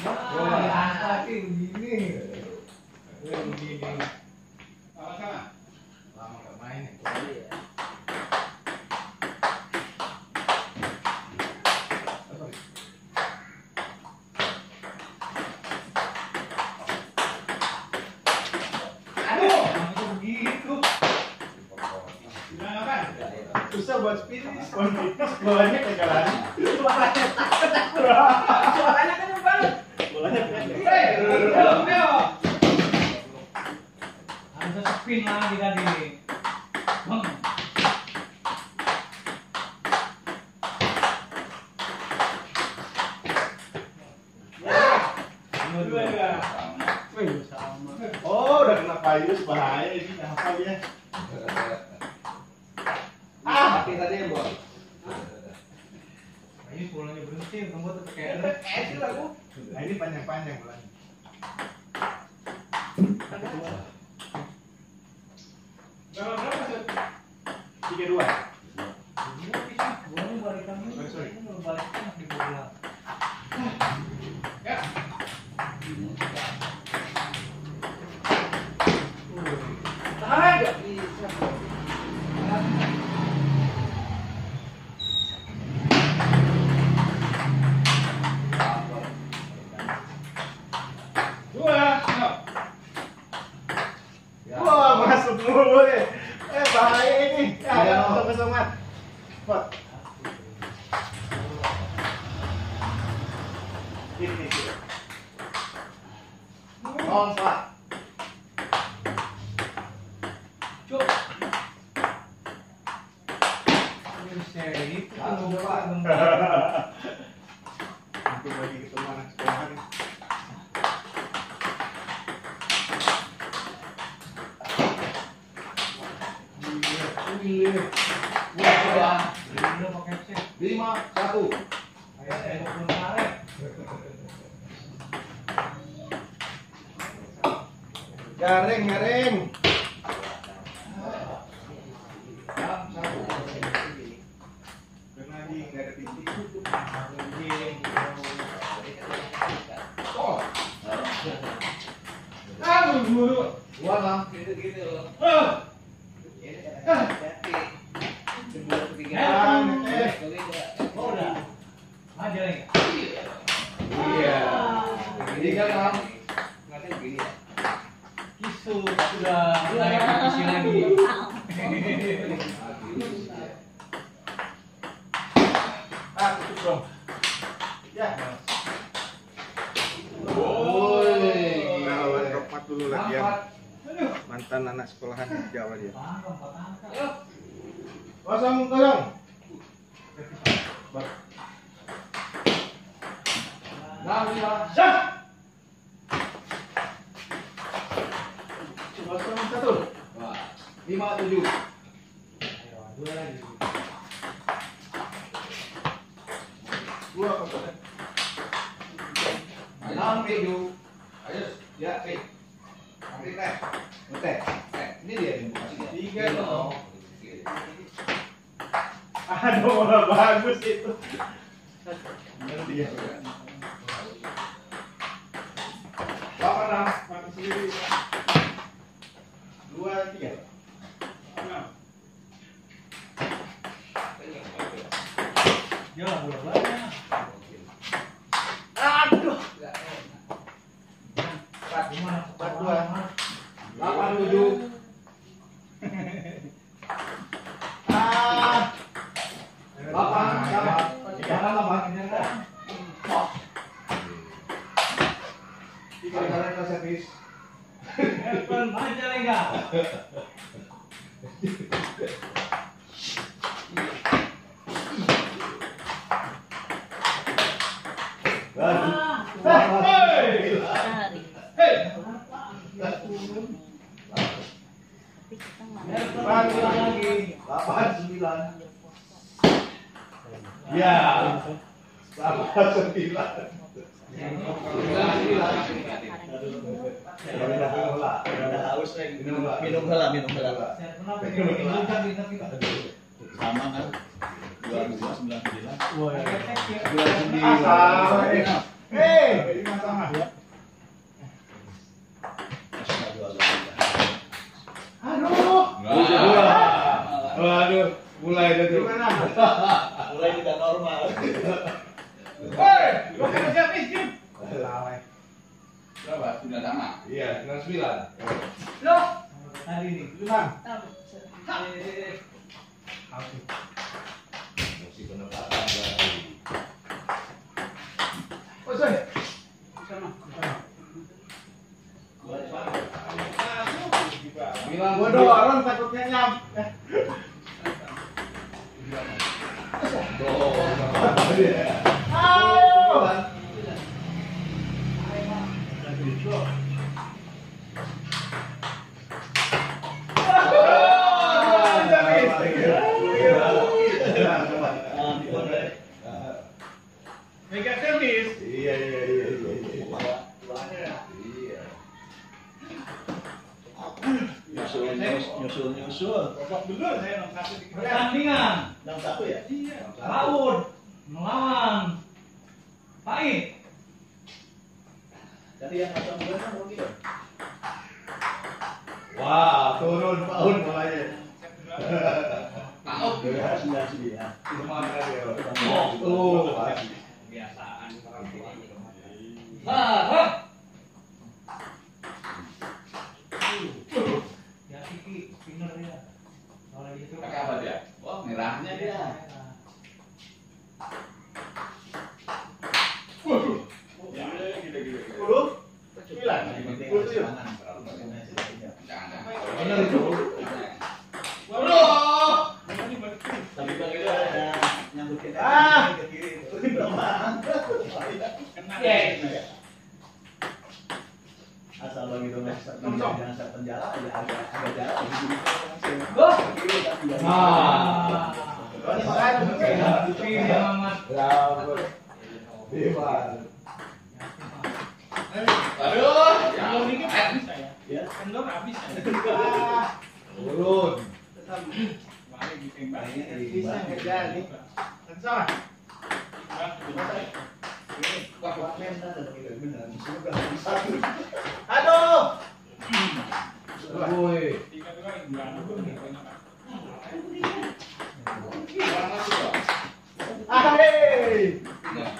Wah, apa ini? Ini ini. Bahaya ini apa ya? Ah, kita tadi ya, buat. ini berhenti, kamu tetap Nah ini panjang-panjang. Amen. kosong kosong. Nah ya set kosong satu. Lima tujuh. Dua lagi. Dua kosong enam tujuh. bagus itu. Ngerti ya sendiri Dua, tiga. Enam. Lagi. 89. Ya. Sama 9. Minum minum. Sama kan? 29. 29. Sama. Mulai tidak normal. Woi, lu kan siapa sih? Lalai. Berapa? Sudah sama. Iya, dengan sembilan. Lo hari ini. Lima. Eh, Musik penempatan berarti. Oh, sorry. Sana, sana. Bilang gua doang takutnya nyam. 哦哦哦哦哦 nyusul, nyusul. Babak belur saya satu di pertandingan. Enam satu ya? Iya. Laut melawan Pahit. Tadi yang bulan kan gitu. Wah, turun mulanya. Ya, sembilan sembilan. Ke mana dia? Oh. Oh, pasti. Kebiasaan orang tua. Ah, ah. Ya Ya. Kalau gitu. Apa dia? Oh, merahnya dia. Waduh. Gila, gila, gila. Sepuluh? Sembilan? Yang penting Sepuluh ada tujuh? semangat. Jangan. Jangan. Benar itu. Waduh. Tapi bang itu ada nyangkutin Ah. ke kiri. Berapa? Ya. Asal bang itu nggak Tong, tong. jangan sampai penjara ya agak agak jalan. Oh. Kiri tapi nggak- Ah. Ini Mamat. Berapa? Aduh. Ini Eh. Ya. Kendor. Turun. Bisa satu. Aduh. Woi. Nih. Ah.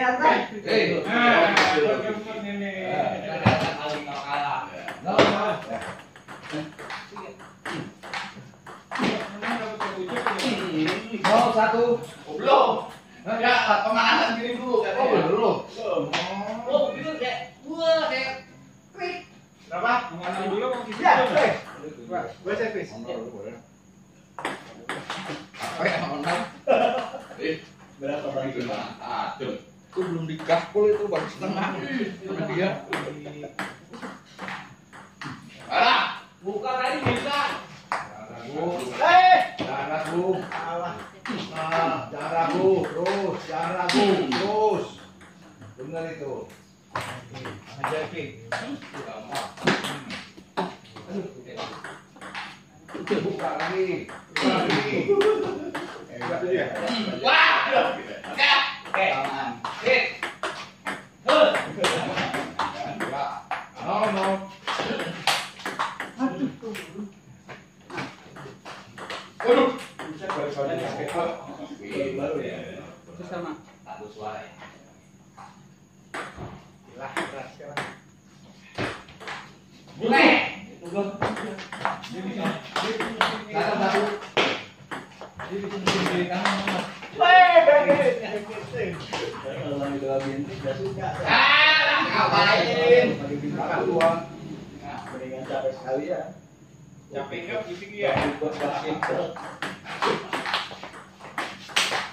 Kelihatan. Eh. Nol satu. Belum. Ya, gini dulu Oh, belum. Oh, kayak kayak klik. Berapa? Dulu mau Ya, eh. Servis. Eh, berapa bang Itu belum dikakul itu baru setengah. Sama dia. Alah, Buka tadi bisa. Eh, jangan ragu. Salah. Ah, jangan ragu. Terus, jangan ragu. Terus. Benar itu. Ajakin. Buka lagi. Buka lagi. Hebat dia. wah,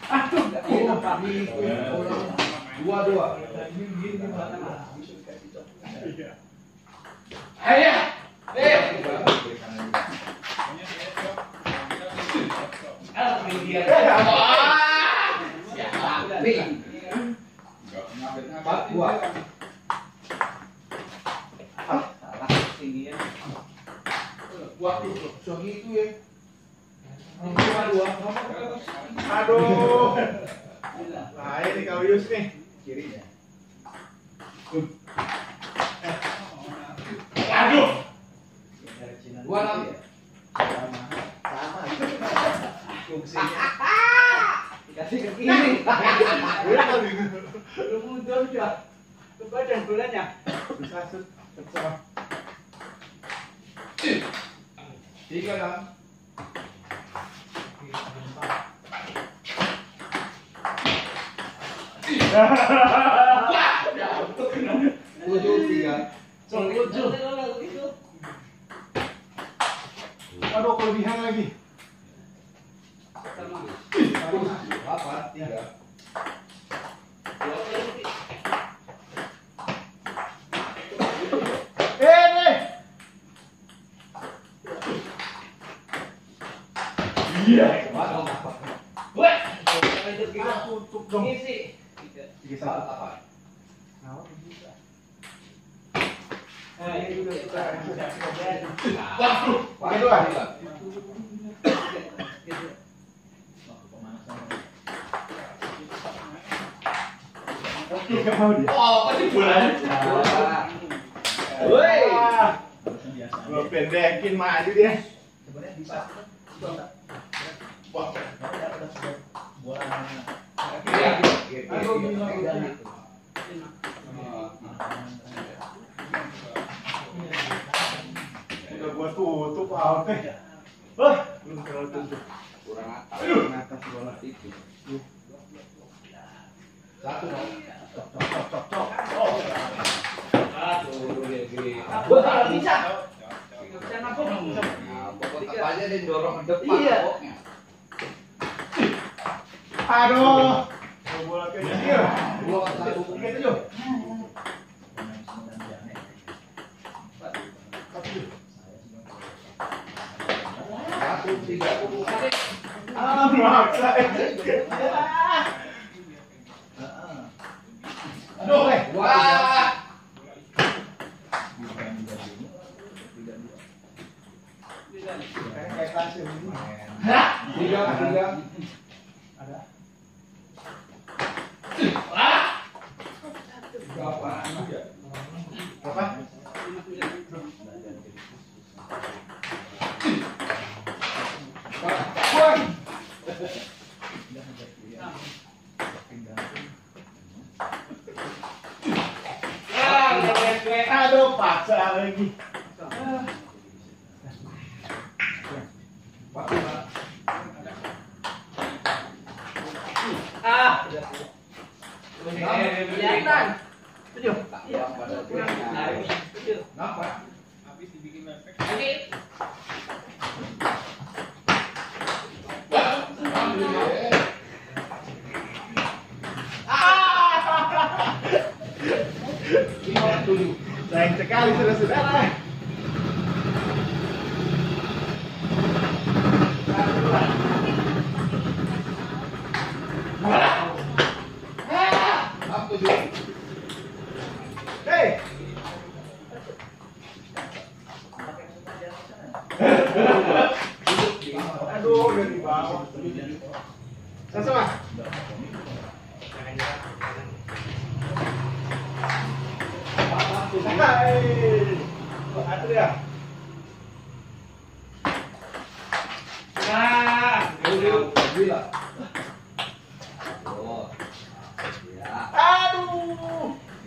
aku dua dua. Ayo, eh. Ah, salah. Waktu sogi itu ya. Aduh. Nah ini kau Yus nih. Kirinya. Aduh. Dua enam. Sama. Dikasih ke kiri. Lu mundur juga. Coba dan bulannya. Bisa sud. Sama. Tiga enam. Tujuh tiga. Aduh kelebihan lagi. Delapan tiga. Eh nih. Iya. Delapan. Tutup dong. Isi. Tiga satu. Delapan. Nah, ini juga suka sudah sudah jadi. Waduh. Waduh, ah. Tiga. Tiga mau dia. Oh, pasti bulan. Woi. Gua pendekin maju dia. Aduh, Udah gua tutup nih. Wah, belum terlalu tutup. Kurang atas. Kurang atas bola. Itu. Satu dong. Cok cok cok cok cok. Gede. Wah, nggak bisa. Bisa nabung. Nah, pokok tetap aja dia dorong ke depan. Iya. pokoknya. Aduh. Bola kecil. Dua satu. Oke, tujuh. Satu tiga. Ah, maksa. Aduh, eh. Wah. Kayak kasih ini. Tiga tiga. Ada. Berapa? Apa? Woi. Aduh, paksa lagi. Waktu Pak. Ah, Kelihatan. tujuh. Iya. Tujuh. Kenapa? Lima tujuh. Sayang sekali saudara-saudara. Enam tujuh. Hei. Aduh, udah di bawah. Sama-sama. Delapan tujuh. Hai. Atur ya. Nah, Tujuh. Sembilan. Oh. Ya. Aduh. Ya, ya. Out, out. Tiga dua. Tujuh sepuluh.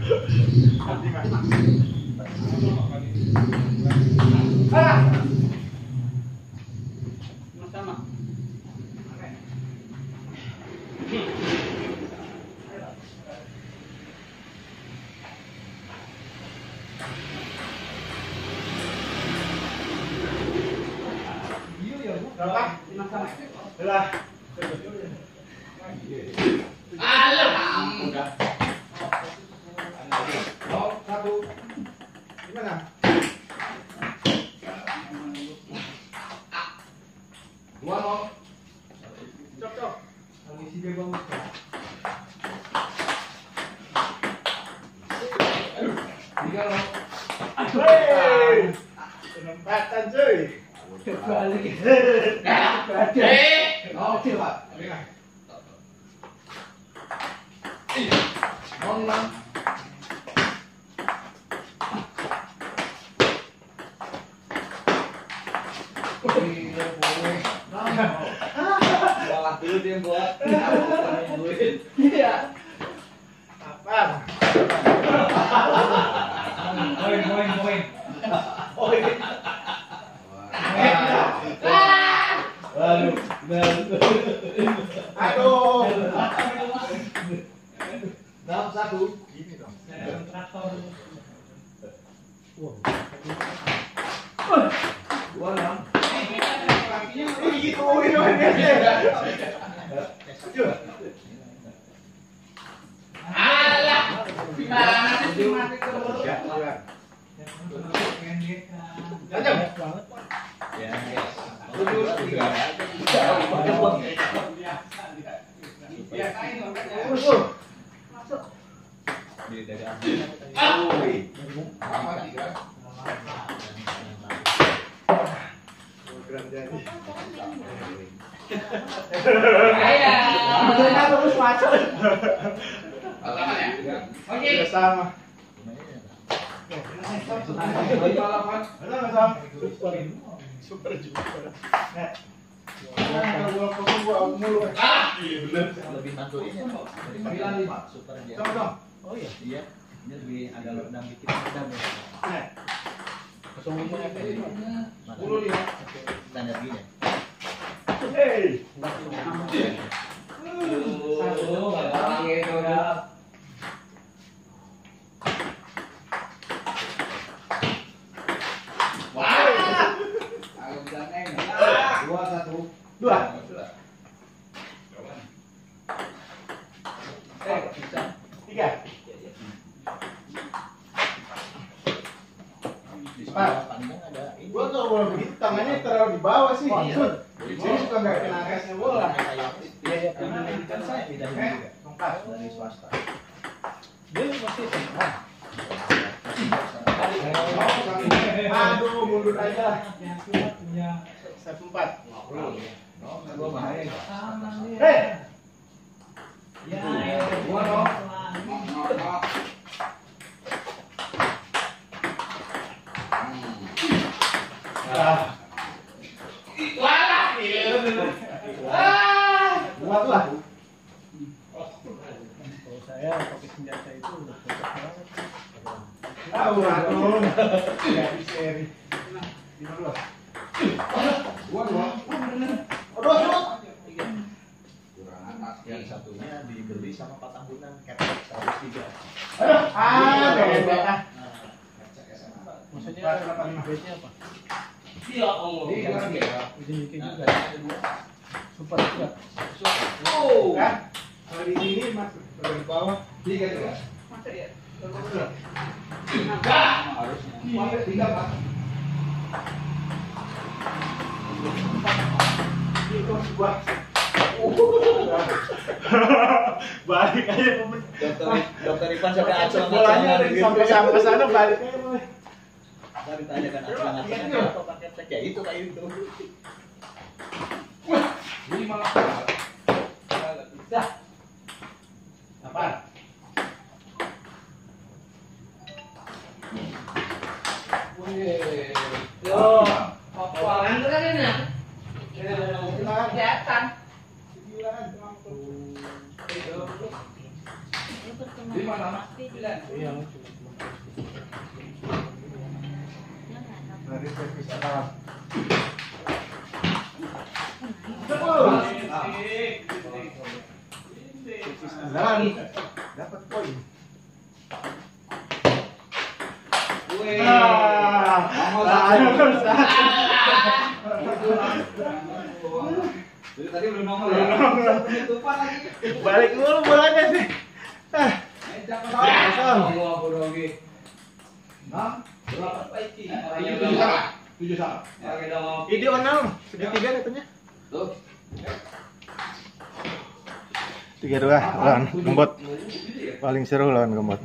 今 Gimana? Dua nol. Cok cok. Kondisi dia bagus. Tiga nol. Hei. Penempatan cuy. Kebalik. Nol kecil pak. Nol enam. Tiga boleh. Malah dulu dia buat. Iya. Apa? Poin, poin, poin. Oh ini. Aduh, satu. Gini dong. Traktor. Dua enam. Gitu ini mainnya. Ya, silakan. Ya. Tujuh tiga. Di Sam? Super. Mulu. Iya bener. lebih. Sama dong. Oh iya. Iya. Ini lebih agak dikit rendam ya. Satu. Lagi udah. Dua satu. Dua. Eh. Tiga. Ini. Gua boleh begitu, tangannya terlalu di bawah sih. Oh, iya. Jadi suka nggak kena gasnya bola. Iya, iya. Ini kan saya Eh, juga tongkat. dari swasta. Dia masih SMA. Aduh, mundur aja. Yang kuat punya Satu empat. Gua bahaya. Hei. Ya, ayo. Dua, dong. Buat lah. Kalau saya pakai senjata itu udah cocok. Tahu aduh. Ya di seri. Lima dua. Dua dua. Aduh, aduh. Yang satunya dibeli sama Pak Tambunan Ketek 103. Aduh. Ah. Ah. Maksudnya base-nya apa? Tiga. Ujung Yuki juga. Super kuat. Kan? Kalau di sini masuk kalau di bawah. Tiga tiga. Harusnya. Tiga pak. Itu sebuah. Balik aja. Dokter Dokter Ivan sampai acel Bolanya sampai sampai sana balik aja. Tadi ditanyakan acel ngacelnya apa pakai cek ya itu kayak itu. Lima delapan. Bisa. Apa? Wih. Yo. Apa? Kelihatan. Iya. Dapat poin. Wih. Ah, Mongol ayo, satu. Ustaz. Tadi belum nongol ya. Lagi. Balik dulu bolanya sih. Ah. Berapa? Tujuh sama. Tujuh sama. Onal segitiga katanya. Tuh. Tiga dua lawan gembot paling seru lawan gembot.